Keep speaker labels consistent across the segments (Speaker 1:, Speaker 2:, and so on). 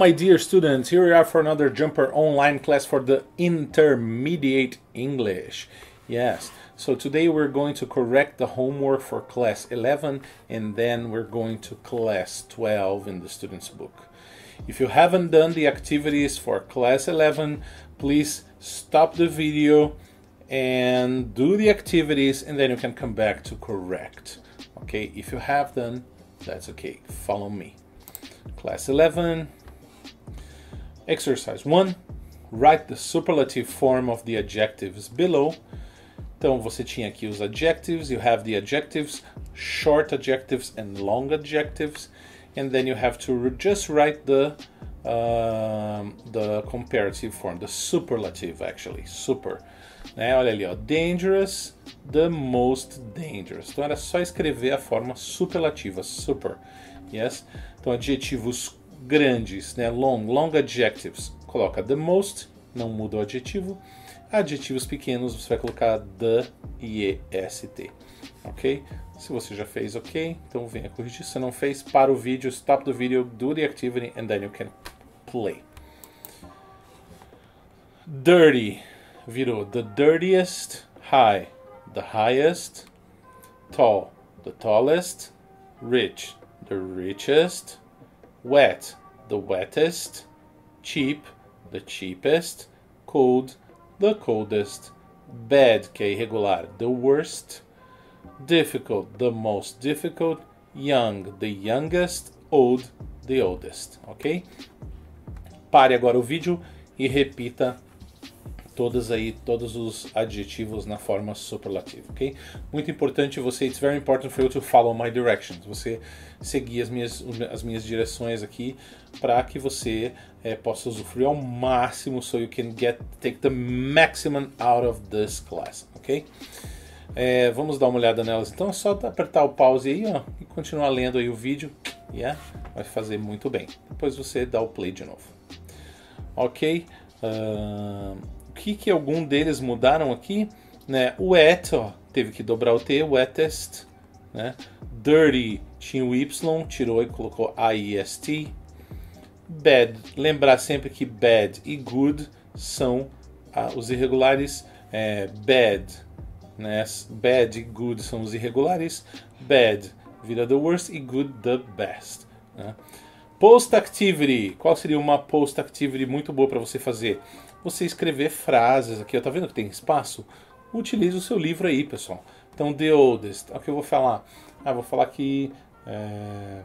Speaker 1: My dear students. Here we are for another Jumper online class for the intermediate English. Yes, so today we're going to correct the homework for class 11 and then we're going to class 12 in the student's book. If you haven't done the activities for class 11, please stop the video and do the activities and then you can come back to correct. Okay, if you have done, that's okay. Follow me. Class 11, exercise 1. Write the superlative form of the adjectives below. Então você tinha aqui os adjectives, you have the adjectives, short adjectives and long adjectives, and then you have to just write the uh, the comparative form, the superlative actually, super. Né? Olha ali, ó, dangerous, the most dangerous. Então era só escrever a forma superlativa, super. Yes? Então adjetivos grandes, né? Long, long adjectives. Coloca the most, não muda o adjetivo. Adjetivos pequenos você vai colocar the e est. Ok? Se você já fez, ok. Então venha corrigir. Se não fez, para o vídeo, stop the video, do the activity, and then you can play. Dirty virou the dirtiest, high, the highest, tall, the tallest, rich, the richest, wet, the wettest, cheap, the cheapest, cold, the coldest, bad, que é irregular, the worst, difficult, the most difficult, young, the youngest, old, the oldest, ok? Pare agora o vídeo e repita todas aí todos os adjetivos na forma superlativa, ok? Muito importante você, it's very important for you to follow my directions. Você seguir as minhas as minhas direções aqui para que você é, possa usufruir ao máximo, so you can get take the maximum out of this class, ok? É, vamos dar uma olhada nelas então, só apertar o pause aí, ó, e continuar lendo aí o vídeo, yeah? Vai fazer muito bem. Depois você dá o play de novo, ok? Uh que, que algum deles mudaram aqui? Né? O et, ó, teve que dobrar o T, wettest. Né? Dirty tinha o Y, tirou e colocou IEST. Bad, lembrar sempre que bad e good são ah, os irregulares. É, bad, né? bad e good são os irregulares. Bad vira the worst e good the best. Né? Post activity, qual seria uma post activity muito boa para você fazer? Você escrever frases aqui. Tá vendo que tem espaço? Utilize o seu livro aí, pessoal. Então, the oldest. O que eu vou falar? Ah, vou falar que é,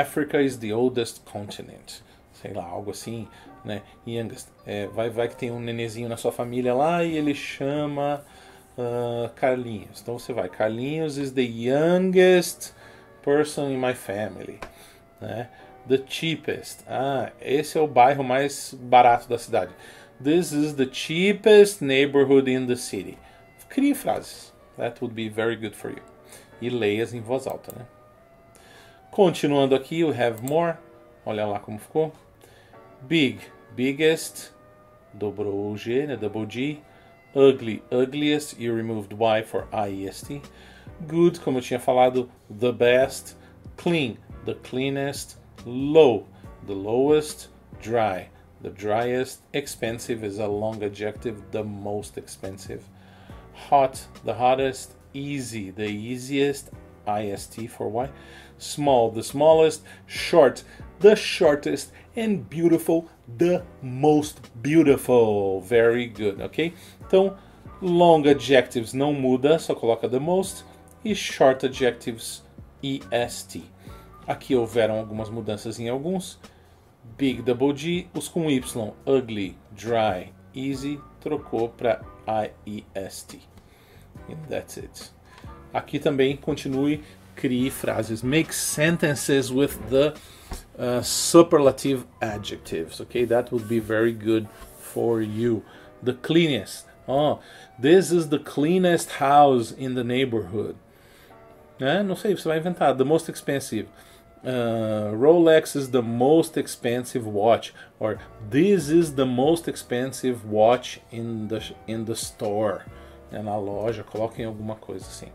Speaker 1: Africa is the oldest continent. Sei lá, algo assim, né? Youngest. É, vai, vai que tem um nenezinho na sua família lá e ele chama uh, Carlinhos. Então você vai, Carlinhos is the youngest person in my family, né? The cheapest. Ah, esse é o bairro mais barato da cidade. This is the cheapest neighborhood in the city. Crie frases. That would be very good for you. E leias em voz alta, né? Continuando aqui, you have more. Olha lá como ficou. Big, biggest. Dobrou o G, né? Double G. Ugly, ugliest. You removed Y for I-E-S-T. Good, como eu tinha falado, the best. Clean, the cleanest low, the lowest, dry, the driest, expensive is a long adjective, the most expensive, hot, the hottest, easy, the easiest, ist for why, small, the smallest, short, the shortest, and beautiful, the most beautiful. Very good, ok? Então, long adjectives não muda, só coloca the most, e short adjectives, est. Aqui houveram algumas mudanças em alguns. Big Double G, os com Y, Ugly, Dry, Easy, trocou para IEST. And that's it. Aqui também continue, crie frases. Make sentences with the uh, superlative adjectives. Okay, that would be very good for you. The cleanest. Oh, this is the cleanest house in the neighborhood. É, não sei, você vai inventar. The most expensive. Uh, Rolex is the most expensive watch, or this is the most expensive watch in the, in the store. É na loja, coloquem alguma coisa assim.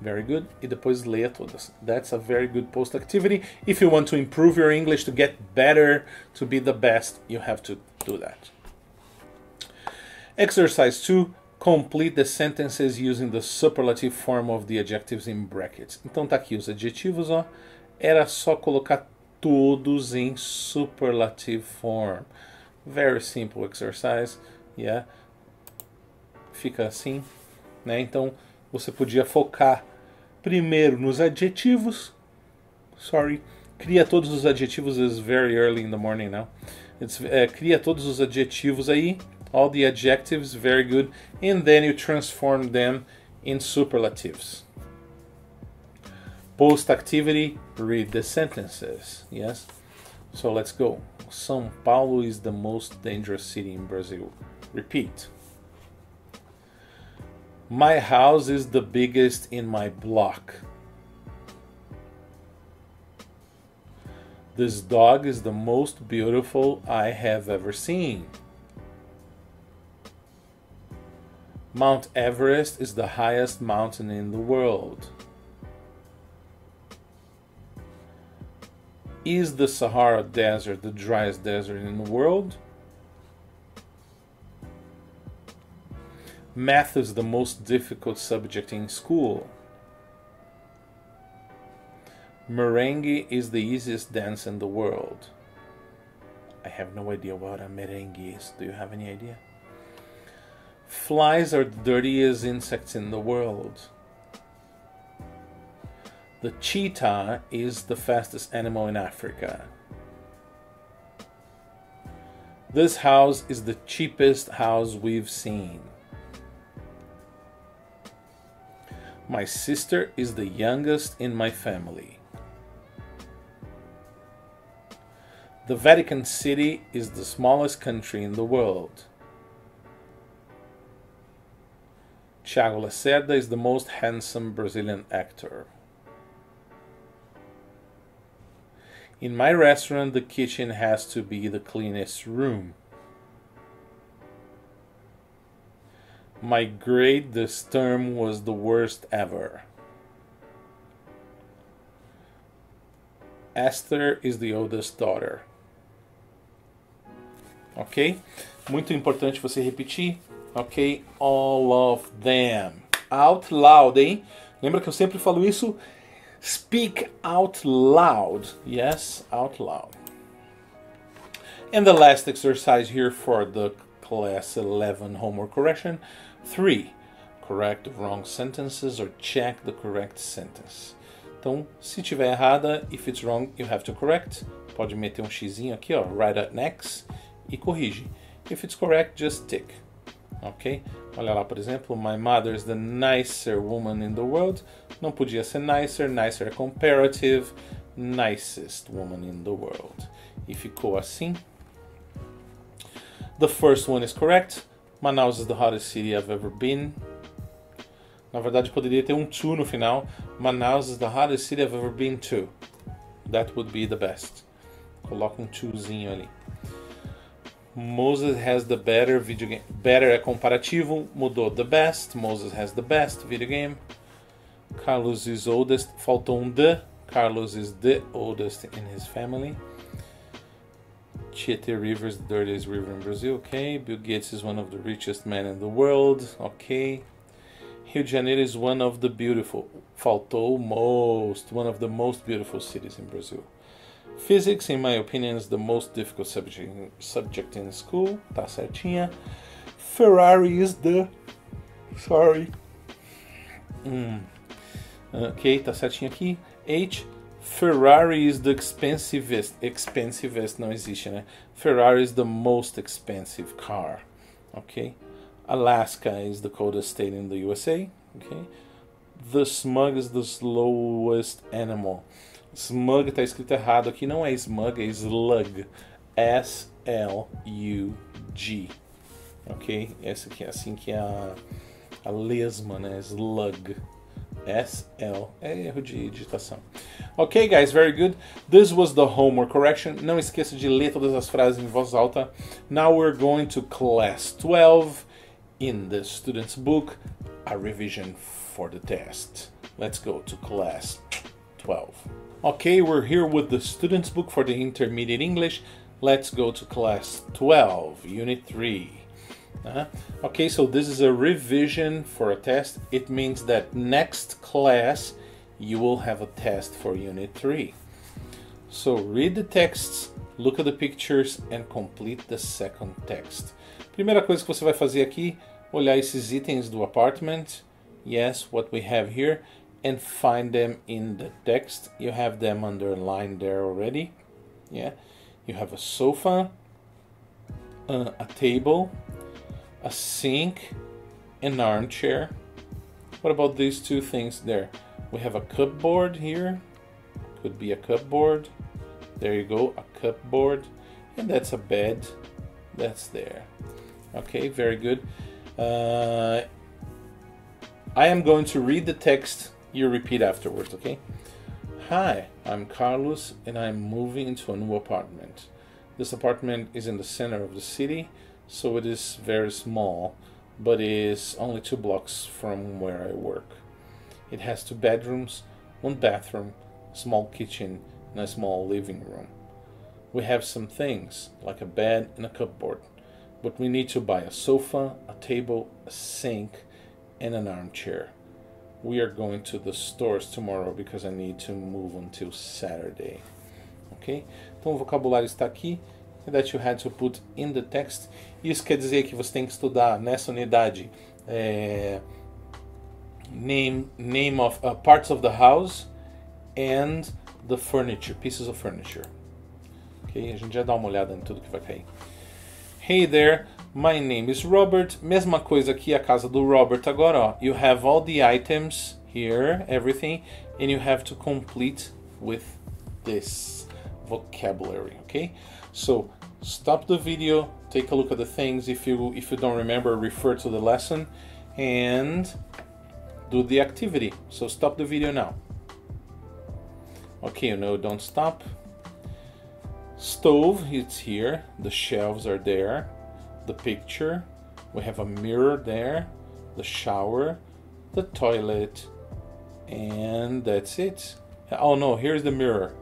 Speaker 1: Very good. E depois leia todas. That's a very good post activity. If you want to improve your English to get better, to be the best, you have to do that. Exercise 2. Complete the sentences using the superlative form of the adjectives in brackets. Então tá aqui os adjetivos, ó. Era só colocar todos em superlative form. Very simple exercise, yeah. Fica assim, né? Então você podia focar primeiro nos adjetivos. Sorry, cria todos os adjetivos. It's very early in the morning now. É, cria todos os adjetivos aí, all the adjectives, very good, and then you transform them in superlatives. Post activity, read the sentences. Yes. So let's go. São Paulo is the most dangerous city in Brazil. Repeat. My house is the biggest in my block. This dog is the most beautiful I have ever seen. Mount Everest is the highest mountain in the world. Is the Sahara Desert the driest desert in the world? Math is the most difficult subject in school. Merengue is the easiest dance in the world. I have no idea what a merengue is. Do you have any idea? Flies are the dirtiest insects in the world. The cheetah is the fastest animal in Africa. This house is the cheapest house we've seen. My sister is the youngest in my family. The Vatican City is the smallest country in the world. Thiago Lacerda is the most handsome Brazilian actor. In my restaurant, the kitchen has to be the cleanest room. My grade this term was the worst ever. Esther is the oldest daughter. Ok? Muito importante você repetir. Ok? All of them. Out loud, hein? Lembra que eu sempre falo isso? Speak out loud. Yes, out loud. And the last exercise here for the class 11 homework correction. 3. Correct wrong sentences or check the correct sentence. Então, se tiver errada, if it's wrong, you have to correct. Pode meter um xizinho aqui, ó, right up next e corrige. If it's correct, just tick. Ok? Olha lá, por exemplo, my mother is the nicer woman in the world. Não podia ser nicer, nicer é comparative, nicest woman in the world. E ficou assim. The first one is correct. Manaus is the hottest city I've ever been. Na verdade, poderia ter um to no final. Manaus is the hottest city I've ever been to. That would be the best. Coloca um tozinho ali. Moses has the better video game. Better é comparativo, mudou the best. Moses has the best video game. Carlos is oldest, faltou um the. Carlos is the oldest in his family. Tietê River is the dirtiest river in Brazil, okay. Bill Gates is one of the richest men in the world, okay. Rio de Janeiro is one of the beautiful, faltou most, one of the most beautiful cities in Brazil. Physics, in my opinion, is the most difficult subject, subject in school, tá certinha. Ferrari is the, sorry. Hum. Ok, tá certinho aqui. H, Ferrari is the expensivest. Expensivest não existe, né? Ferrari is the most expensive car. Okay. Alaska is the coldest state in the USA. Okay. The smug is the slowest animal. Smug tá escrito errado aqui, não é smug, é slug. S-L-U-G. Ok? Essa aqui é assim que é a, a lesma, né? Slug. S-L. É erro de digitação. Ok, guys, very good. This was the homework correction. Não esqueça de ler todas as frases em voz alta. Now we're going to class 12 in the student's book, a revision for the test. Let's go to class 12. Okay, we're here with the student's book for the intermediate English. Let's go to class 12, unit 3. Uh-huh. Okay, so this is a revision for a test. It means that next class you will have a test for unit 3. So read the texts, look at the pictures and complete the second text. Primeira coisa que você vai fazer aqui, olhar esses itens do apartment. Yes, what we have here and find them in the text. You have them underlined there already. Yeah. You have a sofa, uh, a table, a sink, an armchair. What about these two things there? We have a cupboard here. Could be a cupboard. There you go, a cupboard. And that's a bed. That's there. Okay, very good. Uh, I am going to read the text. You repeat afterwards, okay? Hi, I'm Carlos and I'm moving into a new apartment. This apartment is in the center of the city, so it is very small, but is only two blocks from where I work. It has two bedrooms, one bathroom, small kitchen, and a small living room. We have some things, like a bed and a cupboard, but we need to buy a sofa, a table, a sink, and an armchair. We are going to the stores tomorrow because I need to move until Saturday. Ok? Então o vocabulário está aqui. That you had to put in the text. Isso quer dizer que você tem que estudar nessa unidade é, name, name of uh, parts of the house and the furniture, pieces of furniture. Ok? A gente já dá uma olhada em tudo que vai cair. Hey there, My name is Robert. Mesma coisa aqui a casa do Robert agora, ó. You have all the items here, everything, and you have to complete with this vocabulary, okay? So, stop the video, take a look at the things if you if you don't remember, refer to the lesson and do the activity. So, stop the video now. Okay, no, don't stop. Stove, it's here. The shelves are there the picture. We have a mirror there, the shower, the toilet, and that's it. Oh no, here's the mirror.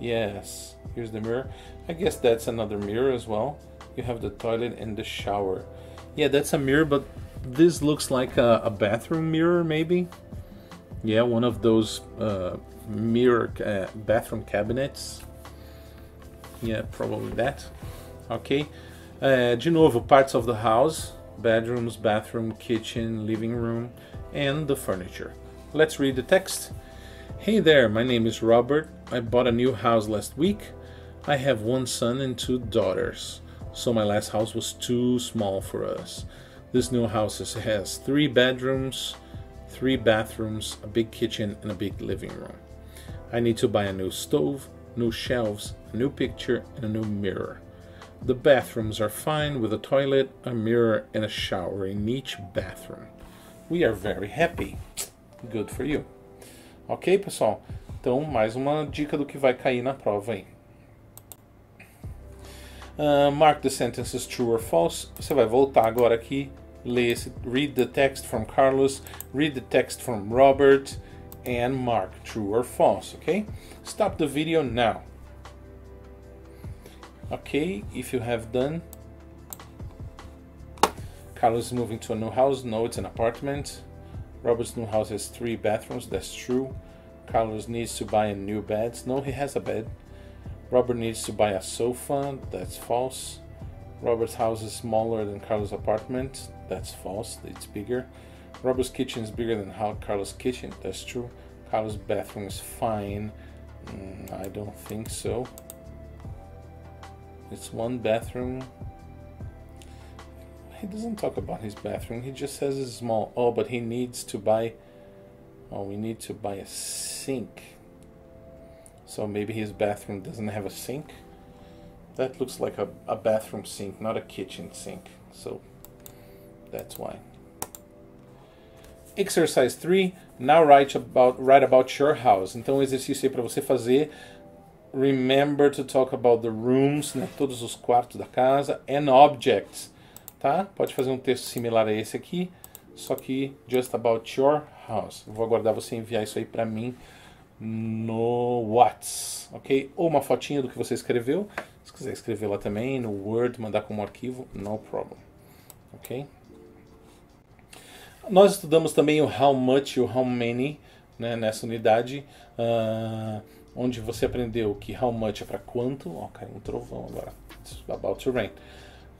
Speaker 1: Yes, here's the mirror. I guess that's another mirror as well. You have the toilet and the shower. Yeah, that's a mirror, but this looks like a, a bathroom mirror, maybe. Yeah, one of those uh, mirror uh, bathroom cabinets. Yeah, probably that. Okay. Uh, de novo, parts of the house, bedrooms, bathroom, kitchen, living room, and the furniture. Let's read the text. Hey there, my name is Robert. I bought a new house last week. I have one son and two daughters, so my last house was too small for us. This new house has three bedrooms, three bathrooms, a big kitchen, and a big living room. I need to buy a new stove, new shelves, a new picture, and a new mirror. The bathrooms are fine with a toilet, a mirror, and a shower in each bathroom. We are very happy. Good for you. Ok, pessoal? Então, mais uma dica do que vai cair na prova aí. Uh, mark the sentences true or false. Você vai voltar agora aqui, ler esse, read the text from Carlos, read the text from Robert, and mark true or false. Okay? Stop the video now. Okay, if you have done. Carlos is moving to a new house. No, it's an apartment. Robert's new house has three bathrooms. That's true. Carlos needs to buy a new bed. No, he has a bed. Robert needs to buy a sofa. That's false. Robert's house is smaller than Carlos' apartment. That's false. It's bigger. Robert's kitchen is bigger than Carlos' kitchen. That's true. Carlos' bathroom is fine. Mm, I don't think so. It's one bathroom. He doesn't talk about his bathroom. He just says it's small. Oh, but he needs to buy. Oh, we need to buy a sink. So maybe his bathroom doesn't have a sink. That looks like a, a bathroom sink, not a kitchen sink. So that's why. Exercise 3. Now write about, write about your house. Então, exercício aí para você fazer remember to talk about the rooms, né, todos os quartos da casa, and objects, tá? Pode fazer um texto similar a esse aqui. só que just about your house. vou aguardar você enviar isso aí para mim no Whats, ok? Ou uma fotinha do que você escreveu. Se quiser escrever lá também no Word, mandar como arquivo, no problem, ok? Nós estudamos também o how much e o how many né, nessa unidade, uh, onde você aprendeu que how much é para quanto. Ó, caiu um trovão agora. It's about to rain.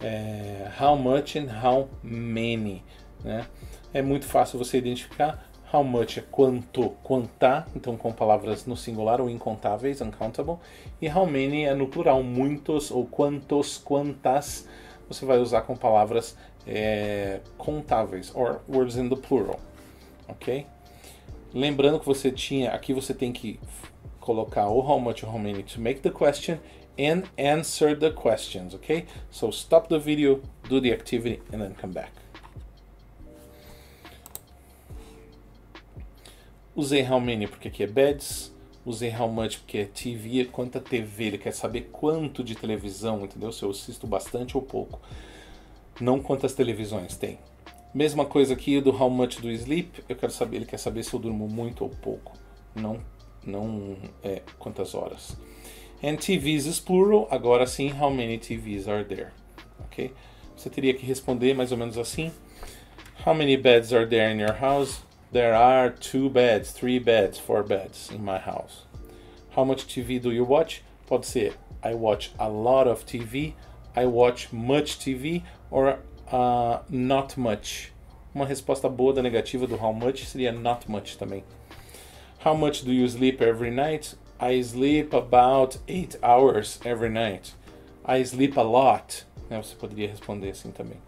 Speaker 1: É, how much and how many. Né? É muito fácil você identificar. How much é quanto, quantar, então com palavras no singular ou incontáveis, uncountable. E how many é no plural, muitos ou quantos, quantas. Você vai usar com palavras é, contáveis, or words in the plural, ok? Lembrando que você tinha, aqui você tem que colocar o how much or how many to make the question and answer the questions, okay? So stop the video, do the activity, and then come back. Usei how many porque aqui é beds. Usei how much porque é TV, quanta TV, ele quer saber quanto de televisão, entendeu? Se eu assisto bastante ou pouco. Não quantas televisões tem. Mesma coisa aqui do how much do sleep, eu quero saber, ele quer saber se eu durmo muito ou pouco. Não, não é quantas horas. And TVs is plural, agora sim, how many TVs are there? Ok? Você teria que responder mais ou menos assim. How many beds are there in your house? There are two beds, three beds, four beds in my house. How much TV do you watch? Pode ser I watch a lot of TV, I watch much TV, or uh, not much. Uma resposta boa da negativa do how much seria not much também. How much do you sleep every night? I sleep about eight hours every night. I sleep a lot. Né, você poderia responder assim também.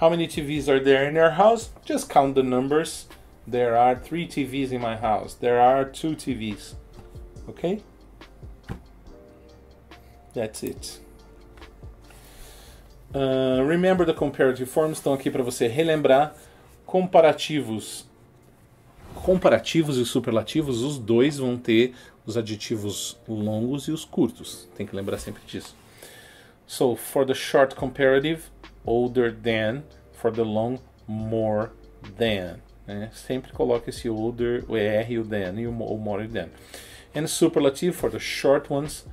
Speaker 1: How many TVs are there in your house? Just count the numbers. There are three TVs in my house. There are two TVs. Okay? That's it. Uh, remember the comparative forms estão aqui para você relembrar comparativos. Comparativos e superlativos, os dois vão ter os adjetivos longos e os curtos. Tem que lembrar sempre disso. So, for the short comparative, older than, for the long, more than. Né? Sempre coloque esse older, o er e o than, e o more than. And superlative, for the short ones,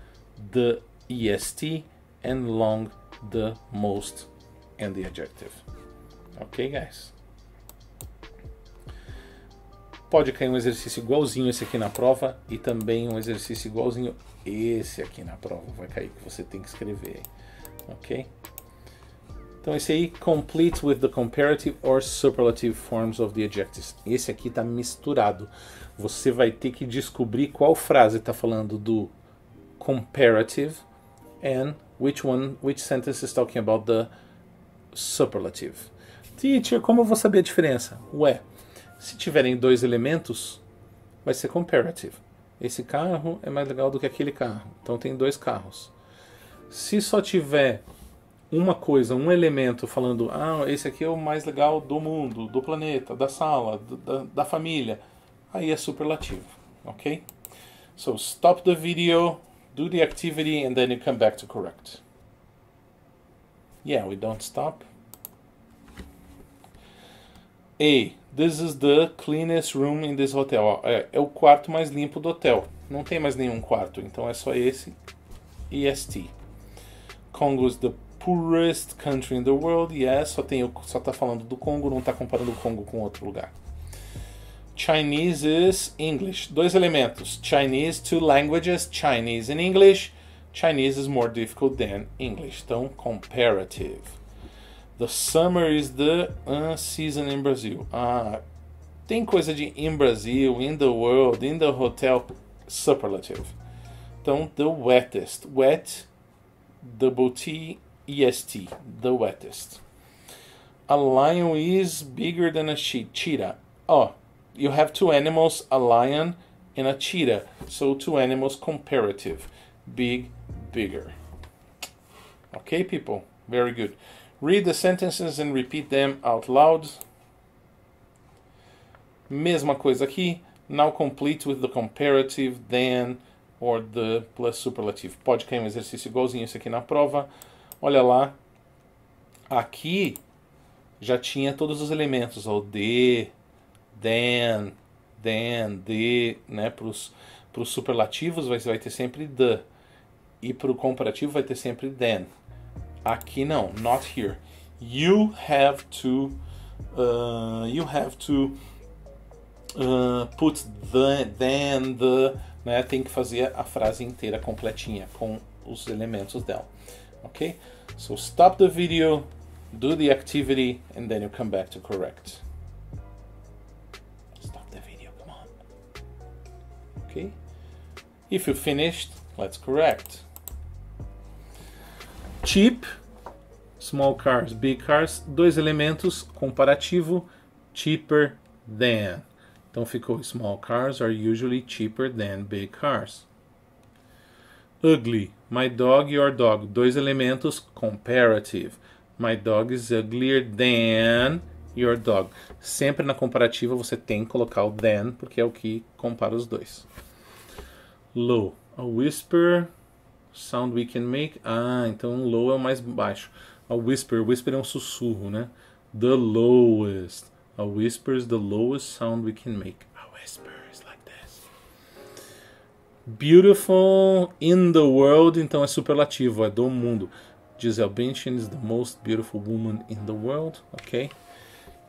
Speaker 1: the est, and long, the most, and the adjective. Ok, guys? Pode cair um exercício igualzinho esse aqui na prova e também um exercício igualzinho esse aqui na prova. Vai cair que você tem que escrever. Ok? Então esse aí, complete with the comparative or superlative forms of the adjectives. Esse aqui está misturado. Você vai ter que descobrir qual frase está falando do comparative and which one, which sentence is talking about the superlative. Teacher, como eu vou saber a diferença? Ué, se tiverem dois elementos, vai ser comparative. Esse carro é mais legal do que aquele carro. Então tem dois carros. Se só tiver uma coisa, um elemento falando, ah, esse aqui é o mais legal do mundo, do planeta, da sala, da, da família, aí é superlativo, ok? So stop the video, do the activity, and then you come back to correct. Yeah, we don't stop. A. This is the cleanest room in this hotel. É, é o quarto mais limpo do hotel. Não tem mais nenhum quarto, então é só esse. EST. Congo is the poorest country in the world. Yes, só, tem, só tá falando do Congo, não tá comparando o Congo com outro lugar. Chinese is English. Dois elementos. Chinese, two languages. Chinese and English. Chinese is more difficult than English. Então, comparative. The summer is the uh, season in Brazil. Ah, tem coisa de in Brazil, in the world, in the hotel. Superlative. Então, the wettest. Wet, double T, EST, the wettest. A lion is bigger than a cheetah. Oh, you have two animals, a lion and a cheetah. So two animals comparative. Big, bigger. Okay, people? Very good. Read the sentences and repeat them out loud. Mesma coisa aqui. Now complete with the comparative, then, or the plus superlative. Pode cair um exercício igualzinho esse aqui na prova. Olha lá. Aqui já tinha todos os elementos, o de, then, then, de, né? Para os superlativos vai, vai ter sempre the. E para o comparativo vai ter sempre then. Aqui não, not here. You have to, uh, you have to uh, put the, then, the, né? Tem que fazer a frase inteira completinha com os elementos dela. Ok? So stop the video, do the activity, and then you come back to correct. Stop the video, come on. Okay? If you finished, let's correct. Cheap, small cars, big cars, dois elementos, comparativo, cheaper than. Então ficou small cars are usually cheaper than big cars. Ugly, my dog, your dog, dois elementos, comparative. My dog is uglier than your dog. Sempre na comparativa você tem que colocar o than, porque é o que compara os dois. Low. A whisper sound we can make. Ah, então low é o mais baixo. A whisper, whisper é um sussurro, né? The lowest. A whisper is the lowest sound we can make. A whisper is like this. Beautiful in the world, então é superlativo, é do mundo. Gisele Bündchen is the most beautiful woman in the world, ok?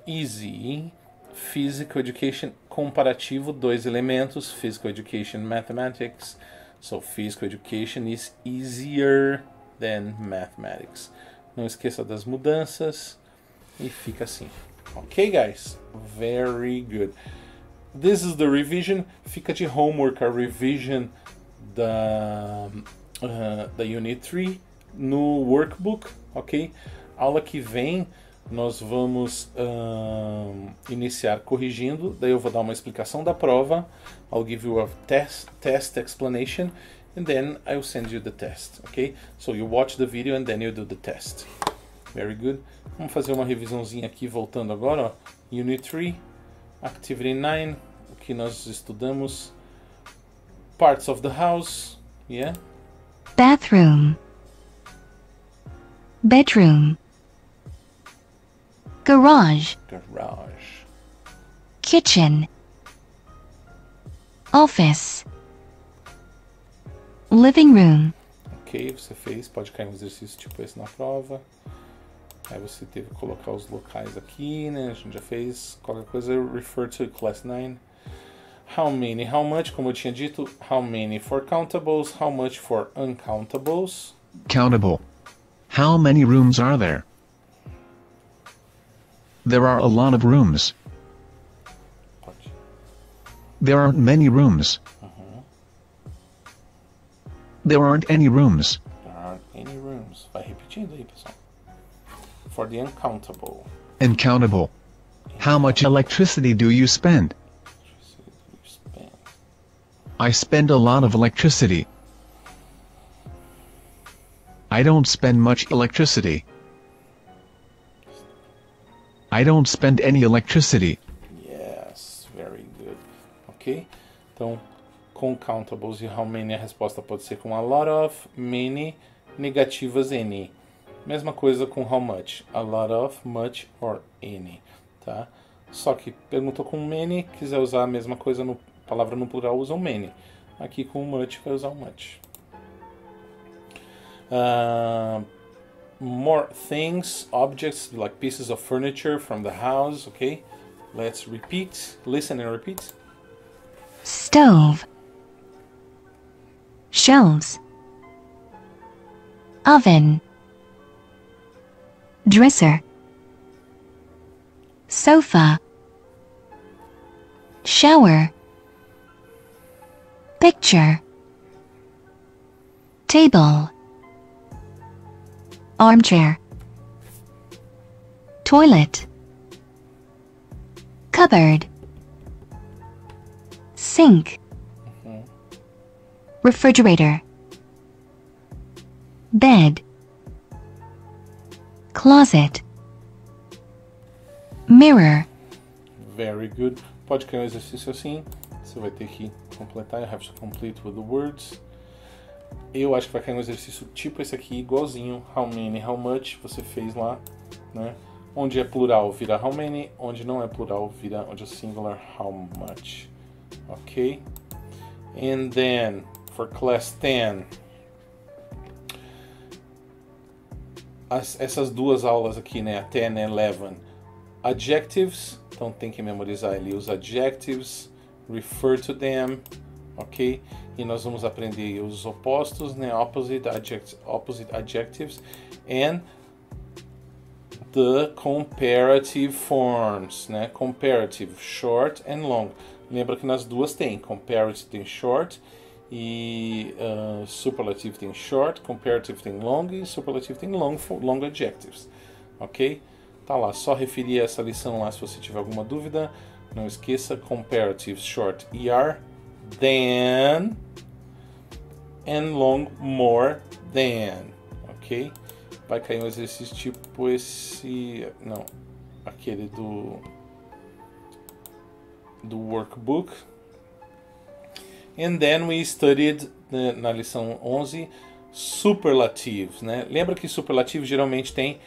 Speaker 1: Easy. Physical education comparativo, dois elementos, physical education mathematics. So physical education is easier than mathematics. Não esqueça das mudanças e fica assim. Ok, guys? Very good. This is the revision. Fica de homework a revision da, uh, da Unit 3 no workbook, ok? Aula que vem nós vamos um, iniciar corrigindo, daí eu vou dar uma explicação da prova. I'll give you a test, test explanation and then I'll send you the test, ok? So you watch the video and then you do the test. Very good. Vamos fazer uma revisãozinha aqui, voltando agora, ó. Unit 3, Activity 9, o que nós estudamos. Parts of the house, yeah?
Speaker 2: bathroom, bedroom, garage,
Speaker 1: Garage.
Speaker 2: kitchen, office, living room,
Speaker 1: Ok, você fez, pode cair um exercício tipo esse na prova. Aí você teve que colocar os locais aqui, né? A gente já fez. Qualquer coisa, refer to class 9. How many? How much? Como eu tinha dito, how many for countables, how much for uncountables.
Speaker 3: Countable. How many rooms are there? There are a lot of rooms. There aren't many rooms. Mm-hmm. There aren't any rooms.
Speaker 1: There aren't any rooms. Vai repetindo aí, pessoal. For the uncountable.
Speaker 3: Uncountable. How much electricity do you spend?
Speaker 1: Spend.
Speaker 3: I spend a lot of electricity. I don't spend much electricity. I don't spend any electricity.
Speaker 1: Ok? Então, com countables e how many a resposta pode ser com a lot of, many, negativas any. Mesma coisa com how much. A lot of, much or any. Tá? Só que perguntou com many, quiser usar a mesma coisa no palavra no plural, usa o many. Aqui com much vai usar o much. Ah, more things, objects like pieces of furniture from the house, okay? Let's repeat, listen and repeat.
Speaker 2: Stove, shelves, oven, dresser, sofa, shower, picture, table, armchair, toilet, cupboard, sink, refrigerator, bed, closet, mirror,
Speaker 1: Very good. Pode criar um exercício assim. Você vai ter que completar. You have to complete with the words. Eu acho que vai cair um exercício tipo esse aqui, igualzinho. How many, how much você fez lá, né? Onde é plural vira how many, onde não é plural vira onde é singular how much. Ok? And then for class 10, as, essas duas aulas aqui, né, a 10 e 11, adjectives, então tem que memorizar ali os adjectives, refer to them, ok? E nós vamos aprender os opostos, né, opposite, adject, opposite adjectives, and the comparative forms, né, comparative, short and long. Lembra que nas duas tem, comparative tem short e uh, superlative tem short, comparative tem long e superlative tem long, long adjectives, ok? Tá lá, só referir essa lição lá se você tiver alguma dúvida. Não esqueça, comparative short ER, than, and long more than, ok? Vai cair um exercício tipo esse, não, aquele do do workbook. And then we studied né, na lição 11 superlatives, né? Lembra que superlativo geralmente tem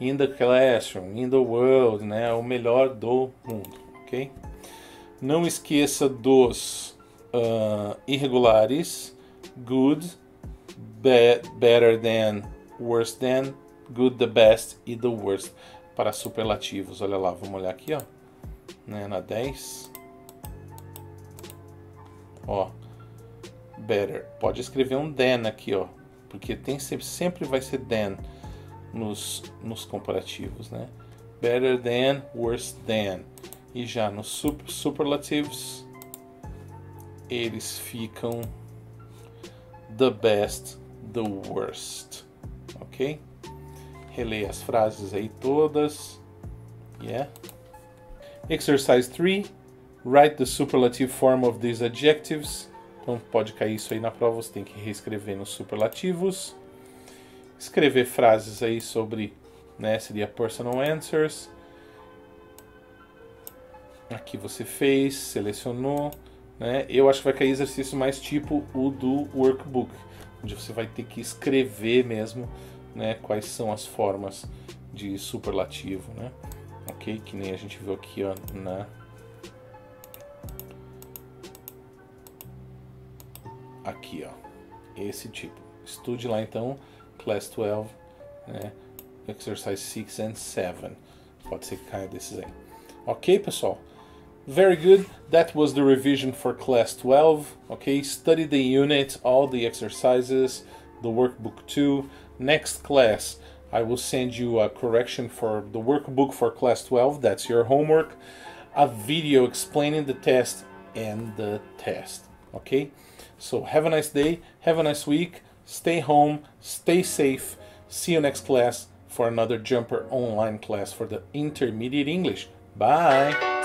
Speaker 1: in the classroom, in the world, né? O melhor do mundo, ok? Não esqueça dos uh, irregulares, good, be better than, worse than, good, the best e the worst para superlativos. Olha lá, vamos olhar aqui, ó, né? Na 10. Ó, better. Pode escrever um than aqui, ó, porque tem sempre, sempre vai ser than nos, nos comparativos, né? Better than, worse than. E já nos super, superlatives, eles ficam the best, the worst, ok? Releia as frases aí todas. Yeah. Exercise 3. Write the superlative form of these adjectives. Então pode cair isso aí na prova, você tem que reescrever nos superlativos. Escrever frases aí sobre, né, seria personal answers. Aqui você fez, selecionou, né? Eu acho que vai cair exercício mais tipo o do workbook, onde você vai ter que escrever mesmo, né, quais são as formas de superlativo, né? OK? Que nem a gente viu aqui, ó, na aqui, ó, esse tipo. Estude lá então, Class 12, né, Exercise 6 and 7. Pode ser que caia desses aí. Ok, pessoal? Very good. That was the revision for Class 12. Okay, study the unit, all the exercises, the workbook too. Next class, I will send you a correction for the workbook for Class 12. That's your homework. A video explaining the test and the test. Okay? So have a nice day, have a nice week, stay home, stay safe. See you next class for another Jumper online class for the intermediate English. Bye!